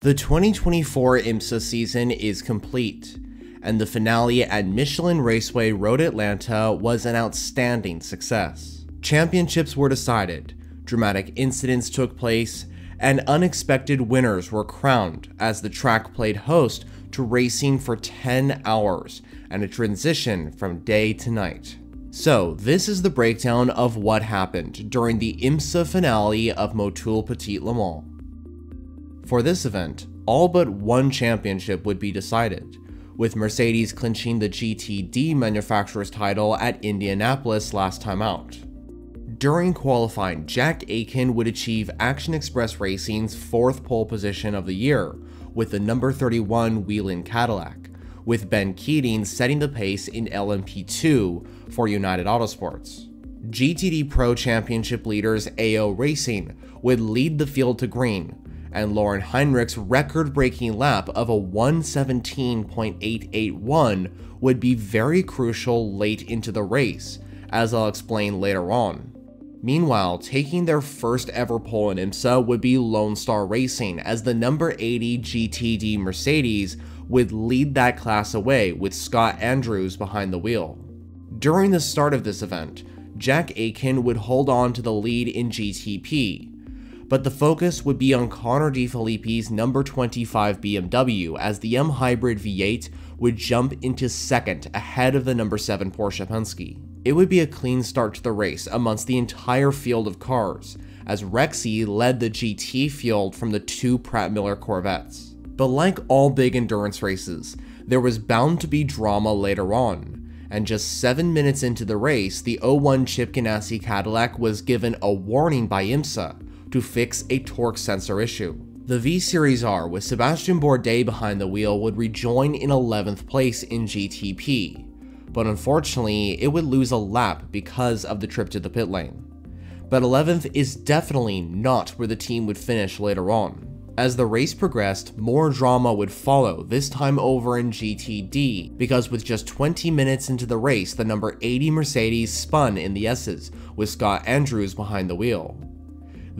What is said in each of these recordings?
The 2024 IMSA season is complete, and the finale at Michelin Raceway Road Atlanta was an outstanding success. Championships were decided, dramatic incidents took place, and unexpected winners were crowned as the track played host to racing for 10 hours and a transition from day to night. So, this is the breakdown of what happened during the IMSA finale of Motul Petit Le Mans. For this event, all but one championship would be decided, with Mercedes clinching the GTD manufacturer's title at Indianapolis last time out. During qualifying, Jack Aitken would achieve Action Express Racing's fourth pole position of the year with the number 31 Whelen Cadillac, with Ben Keating setting the pace in LMP2 for United Autosports. GTD Pro Championship leaders AO Racing would lead the field to green, and Laurin Heinrich's record-breaking lap of a 117.881 would be very crucial late into the race, as I'll explain later on. Meanwhile, taking their first ever pole in IMSA would be Lone Star Racing, as the number 80 GTD Mercedes would lead that class away with Scott Andrews behind the wheel. During the start of this event, Jack Aitken would hold on to the lead in GTP, but the focus would be on Connor De Phillippi's number 25 BMW as the M Hybrid V8 would jump into second ahead of the number 7 Porsche Penske. It would be a clean start to the race amongst the entire field of cars, as Rexy led the GT field from the two Pratt Miller Corvettes. But like all big endurance races, there was bound to be drama later on, and just 7 minutes into the race, the 01 Chip Ganassi Cadillac was given a warning by IMSA to fix a torque sensor issue. The V Series R with Sebastian Bourdais behind the wheel would rejoin in 11th place in GTP, but unfortunately it would lose a lap because of the trip to the pit lane. But 11th is definitely not where the team would finish later on. As the race progressed, more drama would follow, this time over in GTD, because with just 20 minutes into the race, the number 80 Mercedes spun in the S's, with Scott Andrews behind the wheel.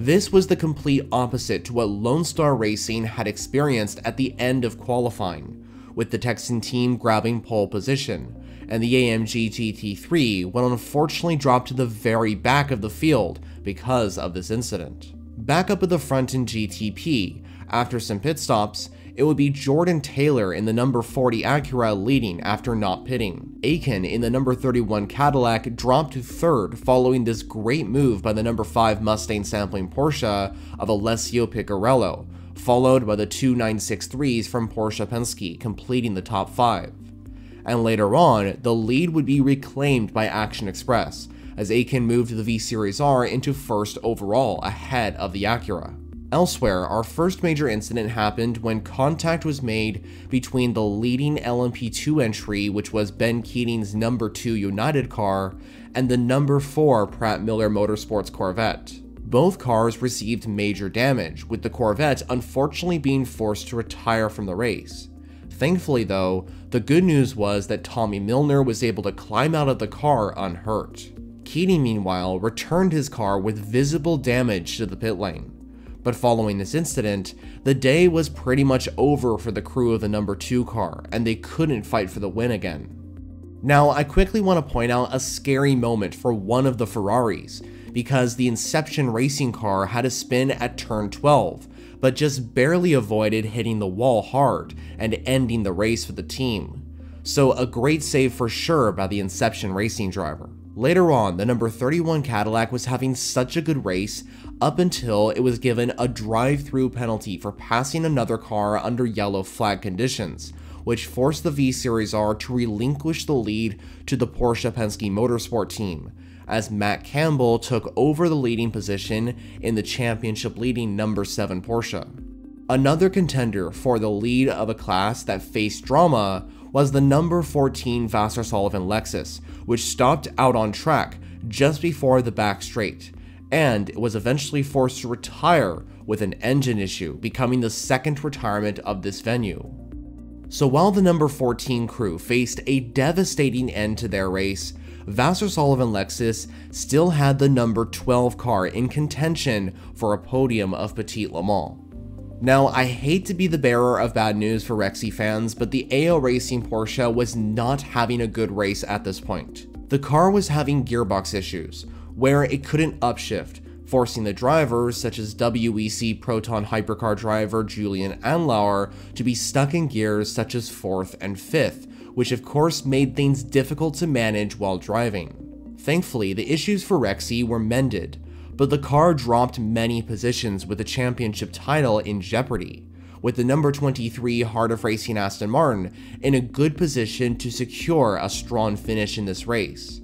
This was the complete opposite to what Lone Star Racing had experienced at the end of qualifying, with the Texan team grabbing pole position, and the AMG GT3 would unfortunately drop to the very back of the field because of this incident. Back up at the front in GTP, after some pit stops, it would be Jordan Taylor in the number 40 Acura leading after not pitting. Aitken in the number 31 Cadillac dropped to third following this great move by the number 5 Mustang sampling Porsche of Alessio Picariello, followed by the two 963s from Porsche Penske completing the top 5. And later on, the lead would be reclaimed by Action Express, as Aitken moved the V Series R into first overall ahead of the Acura. Elsewhere, our first major incident happened when contact was made between the leading LMP2 entry, which was Ben Keating's number 2 United car, and the number 4 Pratt Miller Motorsports Corvette. Both cars received major damage, with the Corvette unfortunately being forced to retire from the race. Thankfully though, the good news was that Tommy Milner was able to climb out of the car unhurt. Keating meanwhile returned his car with visible damage to the pit lane. But following this incident, the day was pretty much over for the crew of the number 2 car, and they couldn't fight for the win again. Now, I quickly want to point out a scary moment for one of the Ferraris, because the Inception racing car had a spin at turn 12, but just barely avoided hitting the wall hard and ending the race for the team. So a great save for sure by the Inception racing driver. Later on, the number 31 Cadillac was having such a good race up until it was given a drive-through penalty for passing another car under yellow flag conditions, which forced the V Series R to relinquish the lead to the Porsche Penske Motorsport team, as Matt Campbell took over the leading position in the championship leading number 7 Porsche. Another contender for the lead of a class that faced drama was the number 14 Vasser Sullivan Lexus, which stopped out on track just before the back straight, and it was eventually forced to retire with an engine issue, becoming the second retirement of this venue. So while the number 14 crew faced a devastating end to their race, Vasser Sullivan Lexus still had the number 12 car in contention for a podium of Petit Le Mans. Now, I hate to be the bearer of bad news for Rexy fans, but the AO Racing Porsche was not having a good race at this point. The car was having gearbox issues, where it couldn't upshift, forcing the drivers, such as WEC Proton Hypercar driver Julien Andlauer, to be stuck in gears such as 4th and 5th, which of course made things difficult to manage while driving. Thankfully, the issues for Rexy were mended, but the car dropped many positions with the championship title in jeopardy, with the number 23 Heart of Racing Aston Martin in a good position to secure a strong finish in this race.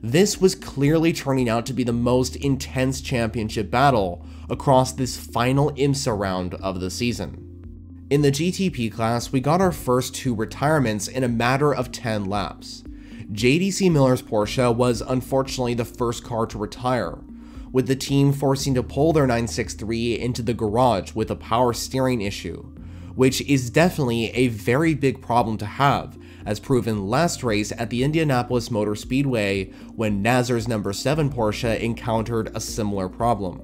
This was clearly turning out to be the most intense championship battle across this final IMSA round of the season. In the GTP class, we got our first two retirements in a matter of 10 laps. JDC Miller's Porsche was unfortunately the first car to retire, with the team forcing to pull their 963 into the garage with a power steering issue, which is definitely a very big problem to have, as proven last race at the Indianapolis Motor Speedway when Nasr's number 7 Porsche encountered a similar problem.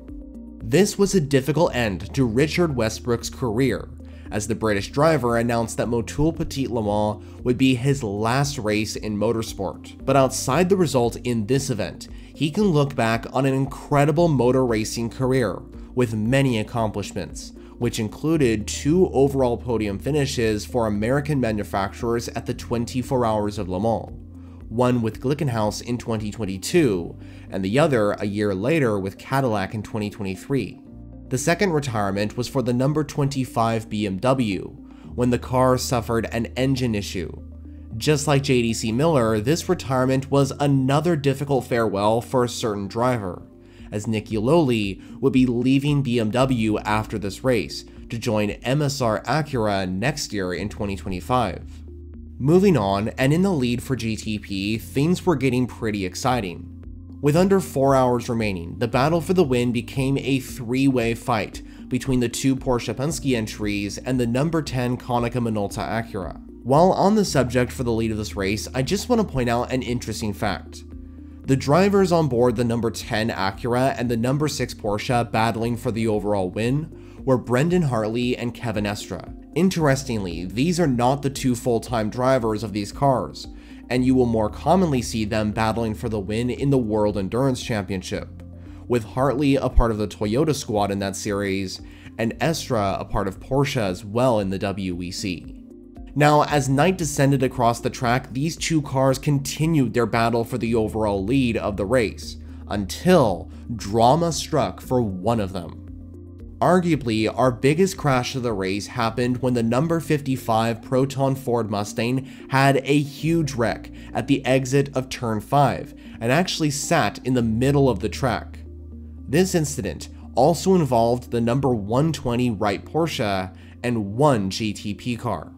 This was a difficult end to Richard Westbrook's career, as the British driver announced that Motul Petit Le Mans would be his last race in motorsport. But outside the result in this event, he can look back on an incredible motor racing career with many accomplishments, which included two overall podium finishes for American manufacturers at the 24 Hours of Le Mans, one with Glickenhaus in 2022, and the other a year later with Cadillac in 2023. The second retirement was for the number 25 BMW, when the car suffered an engine issue, just like JDC Miller, this retirement was another difficult farewell for a certain driver, as Nick Yelloly would be leaving BMW after this race to join MSR Acura next year in 2025. Moving on, and in the lead for GTP, things were getting pretty exciting. With under 4 hours remaining, the battle for the win became a three-way fight between the two Porsche Penske entries and the number 10 Konica Minolta Acura. While on the subject for the lead of this race, I just want to point out an interesting fact. The drivers on board the number 10 Acura and the number 6 Porsche battling for the overall win were Brendan Hartley and Kevin Estre. Interestingly, these are not the two full-time drivers of these cars, and you will more commonly see them battling for the win in the World Endurance Championship, with Hartley a part of the Toyota squad in that series, and Estre a part of Porsche as well in the WEC. Now, as night descended across the track, these two cars continued their battle for the overall lead of the race, until drama struck for one of them. Arguably, our biggest crash of the race happened when the number 55 Proton Ford Mustang had a huge wreck at the exit of turn 5 and actually sat in the middle of the track. This incident also involved the number 120 Wright Porsche and one GTP car.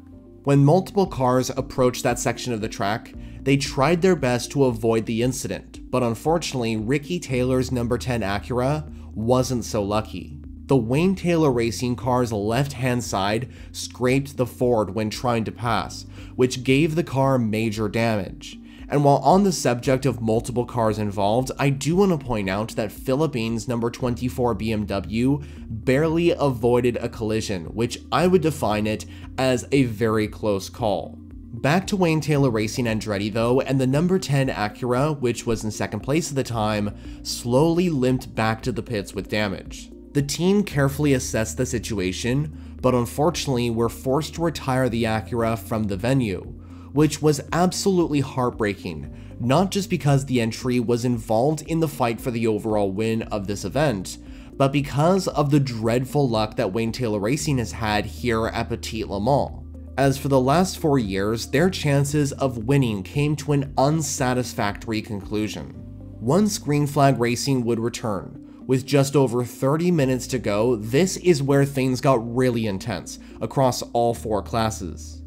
When multiple cars approached that section of the track, they tried their best to avoid the incident, but unfortunately, Ricky Taylor's number 10 Acura wasn't so lucky. The Wayne Taylor Racing car's left hand side scraped the Ford when trying to pass, which gave the car major damage. And while on the subject of multiple cars involved, I do want to point out that Philipp Eng's number 24 BMW barely avoided a collision, which I would define it as a very close call. Back to Wayne Taylor Racing Andretti though, and the number 10 Acura, which was in second place at the time, slowly limped back to the pits with damage. The team carefully assessed the situation, but unfortunately were forced to retire the Acura from the venue, which was absolutely heartbreaking, not just because the entry was involved in the fight for the overall win of this event, but because of the dreadful luck that Wayne Taylor Racing has had here at Petit Le Mans. As for the last four years, their chances of winning came to an unsatisfactory conclusion. Once Green Flag Racing would return, with just over 30 minutes to go, this is where things got really intense across all four classes.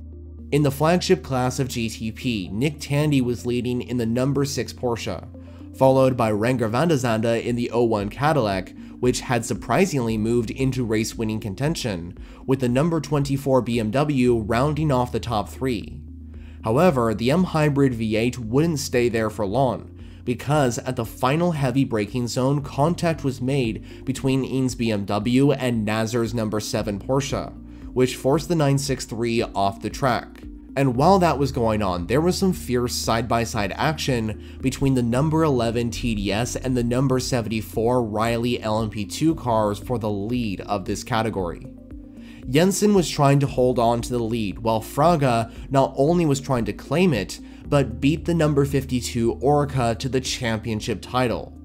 In the flagship class of GTP, Nick Tandy was leading in the number 6 Porsche, followed by Renger van der Zande in the 01 Cadillac, which had surprisingly moved into race winning contention, with the number 24 BMW rounding off the top three. However, the M Hybrid V8 wouldn't stay there for long, because at the final heavy braking zone, contact was made between Eng's BMW and Nasr's number 7 Porsche, which forced the 963 off the track. And while that was going on, there was some fierce side-by-side action between the number 11 TDS and the number 74 Riley LMP2 cars for the lead of this category. Jensen was trying to hold on to the lead, while Fraga not only was trying to claim it, but beat the number 52 Oreca to the championship title.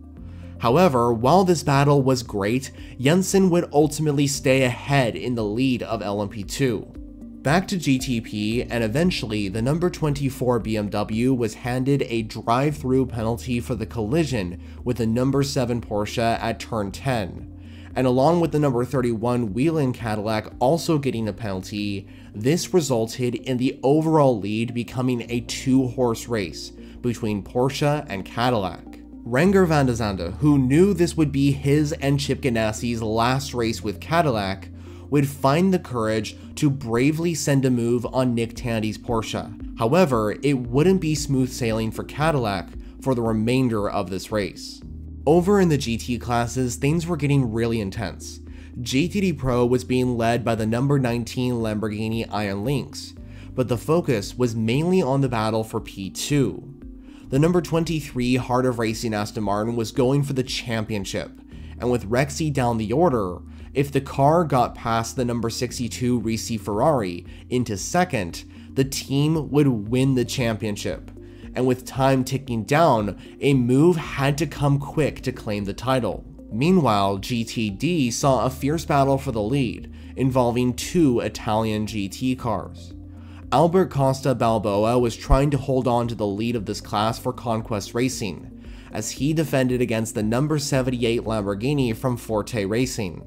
However, while this battle was great, Jensen would ultimately stay ahead in the lead of LMP2. Back to GTP, and eventually the number 24 BMW was handed a drive-through penalty for the collision with the number 7 Porsche at turn 10. And along with the number 31 Whelen Cadillac also getting a penalty, this resulted in the overall lead becoming a two-horse race between Porsche and Cadillac. Renger van der Zande, who knew this would be his and Chip Ganassi's last race with Cadillac, would find the courage to bravely send a move on Nick Tandy's Porsche. However, it wouldn't be smooth sailing for Cadillac for the remainder of this race. Over in the GT classes, things were getting really intense. GTD Pro was being led by the number 19 Lamborghini Iron Lynx, but the focus was mainly on the battle for P2. The number 23 Heart of Racing Aston Martin was going for the championship, and with Rexy down the order, if the car got past the number 62 Risi Ferrari into second, the team would win the championship. And with time ticking down, a move had to come quick to claim the title. Meanwhile, GTD saw a fierce battle for the lead, involving two Italian GT cars. Albert Costa Balboa was trying to hold on to the lead of this class for Conquest Racing, as he defended against the number 78 Lamborghini from Forte Racing.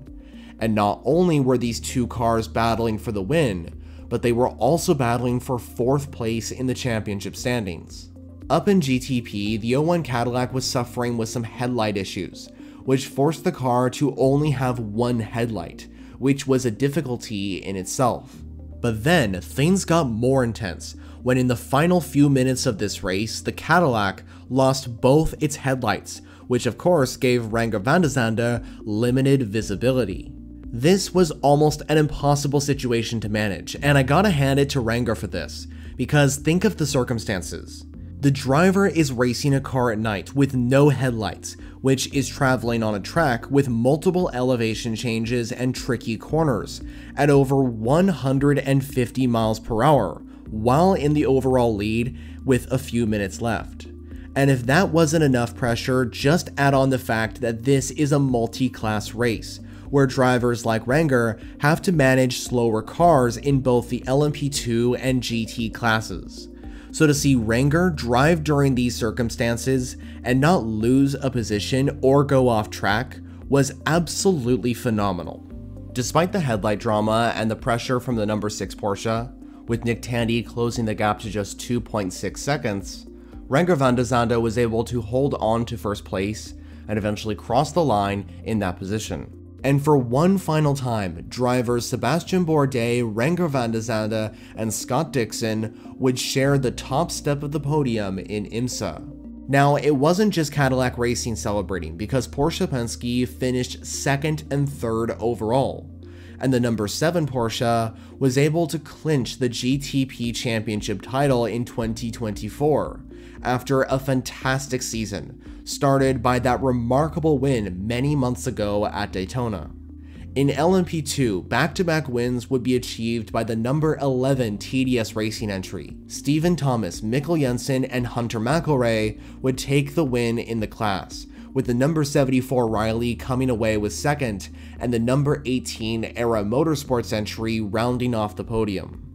And not only were these two cars battling for the win, but they were also battling for 4th place in the championship standings. Up in GTP, the 01 Cadillac was suffering with some headlight issues, which forced the car to only have one headlight, which was a difficulty in itself. But then, things got more intense when in the final few minutes of this race, the Cadillac lost both its headlights, which of course gave Renger van der Zande limited visibility. This was almost an impossible situation to manage, and I gotta hand it to Renger for this, because think of the circumstances. The driver is racing a car at night with no headlights, which is traveling on a track with multiple elevation changes and tricky corners at over 150 miles per hour, while in the overall lead with a few minutes left. And if that wasn't enough pressure, just add on the fact that this is a multi-class race, where drivers like Renger have to manage slower cars in both the LMP2 and GT classes. So to see Renger drive during these circumstances and not lose a position or go off track was absolutely phenomenal. Despite the headlight drama and the pressure from the number 6 Porsche, with Nick Tandy closing the gap to just 2.6 seconds, Renger van der Zande was able to hold on to first place and eventually cross the line in that position. And for one final time, drivers Sebastian Bourdais, Renger van der Zande, and Scott Dixon would share the top step of the podium in IMSA. Now, it wasn't just Cadillac Racing celebrating because Porsche Penske finished second and third overall, and the number 7 Porsche was able to clinch the GTP Championship title in 2024 after a fantastic season, started by that remarkable win many months ago at Daytona. In LMP2, back-to-back wins would be achieved by the number 11 TDS racing entry. Steven Thomas, Mikkel Jensen, and Hunter McElrea would take the win in the class, with the number 74 Riley coming away with second, and the number 18 Era Motorsports entry rounding off the podium.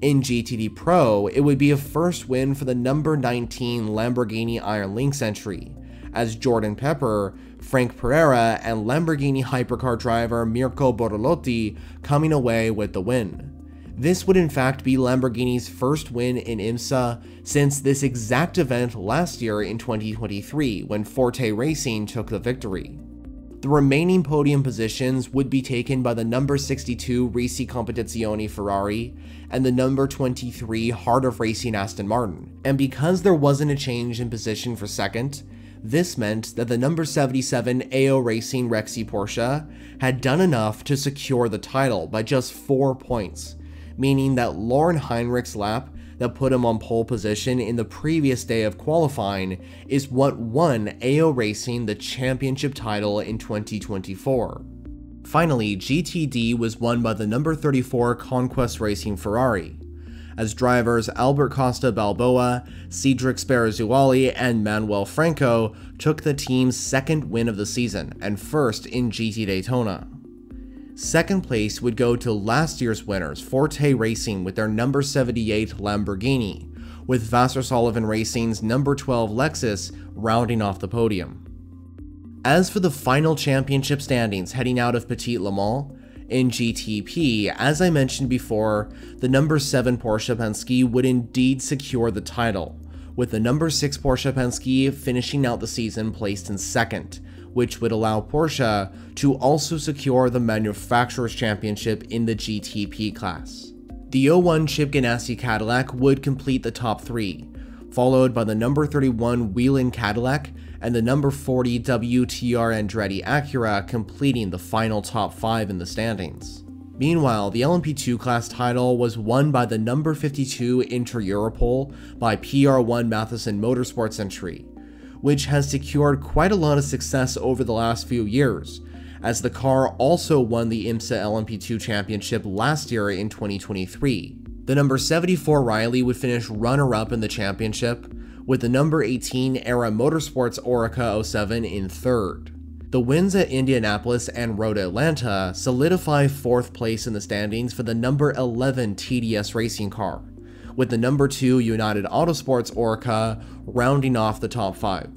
In GTD Pro, it would be a first win for the number 19 Lamborghini Iron Lynx entry, as Jordan Pepper, Franck Perera, and Lamborghini hypercar driver Mirko Bortolotti coming away with the win. This would in fact be Lamborghini's first win in IMSA since this exact event last year in 2023 when Forte Racing took the victory. The remaining podium positions would be taken by the number 62 Risi Competizione Ferrari and the number 23 Heart of Racing Aston Martin. And because there wasn't a change in position for second, this meant that the number 77 AO Racing Rexy Porsche had done enough to secure the title by just 4 points, meaning that Laurin Heinrich's lap that put him on pole position in the previous day of qualifying is what won AO Racing the championship title in 2024. Finally, GTD was won by the number 34 Conquest Racing Ferrari, as drivers Albert Costa Balboa, Cedric Sbirrazzuoli, and Manuel Franco took the team's second win of the season and first in GT Daytona. Second place would go to last year's winners, Forte Racing with their number 78 Lamborghini, with Vasser Sullivan Racing's number 12 Lexus rounding off the podium. As for the final championship standings heading out of Petit Le Mans, in GTP, as I mentioned before, the number 7 Porsche Penske would indeed secure the title, with the number 6 Porsche Penske finishing out the season placed in second, which would allow Porsche to also secure the Manufacturers' Championship in the GTP class. The 01 Chip Ganassi Cadillac would complete the top three, followed by the number 31 Whelen Cadillac and the number 40 WTR Andretti Acura completing the final top 5 in the standings. Meanwhile, the LMP2 class title was won by the number 52 Inter Europol by PR1 Mathiasen Motorsports entry, which has secured quite a lot of success over the last few years, as the car also won the IMSA LMP2 championship last year in 2023. The number 74 Riley would finish runner-up in the championship, with the number 18 Era Motorsports Oreca 07 in third. The wins at Indianapolis and Road Atlanta solidify fourth place in the standings for the number 11 TDS racing car, with the number 2 United Autosports Oreca rounding off the top 5.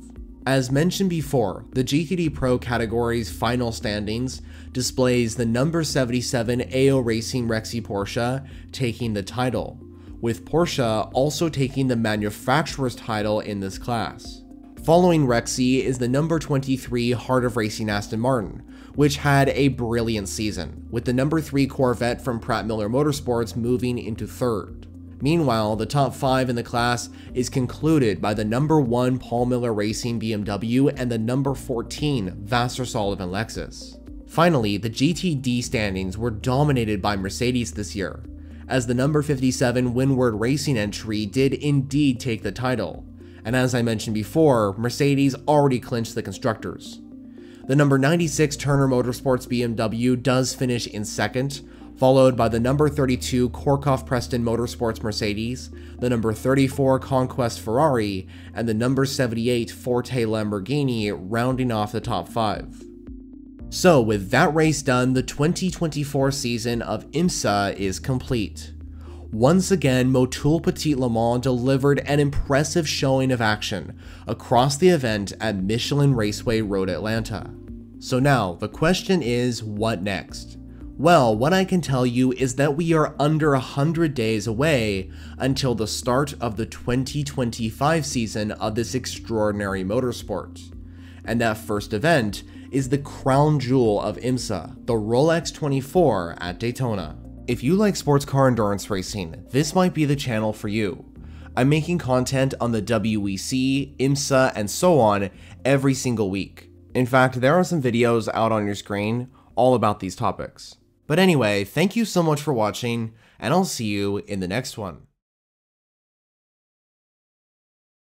As mentioned before, the GTD Pro category's final standings displays the number 77 AO Racing Rexy Porsche taking the title, with Porsche also taking the manufacturer's title in this class. Following Rexy is the number 23 Heart of Racing Aston Martin, which had a brilliant season, with the number 3 Corvette from Pratt Miller Motorsports moving into third. Meanwhile, the top 5 in the class is concluded by the number 1 Paul Miller Racing BMW and the number 14 Vasser Sullivan Lexus. Finally, the GTD standings were dominated by Mercedes this year, as the number 57 Winward Racing entry did indeed take the title, and as I mentioned before, Mercedes already clinched the constructors. The number 96 Turner Motorsports BMW does finish in second, followed by the number 32 Korthoff Preston Motorsports Mercedes, the number 34 Conquest Ferrari, and the number 78 Forte Lamborghini rounding off the top 5. So with that race done, the 2024 season of IMSA is complete. Once again, Motul Petit Le Mans delivered an impressive showing of action across the event at Michelin Raceway Road Atlanta. So now, the question is, what next? Well, what I can tell you is that we are under 100 days away until the start of the 2025 season of this extraordinary motorsport. And that first event is the crown jewel of IMSA, the Rolex 24 at Daytona. If you like sports car endurance racing, this might be the channel for you. I'm making content on the WEC, IMSA, and so on every single week. In fact, there are some videos out on your screen all about these topics. But anyway, thank you so much for watching, and I'll see you in the next one.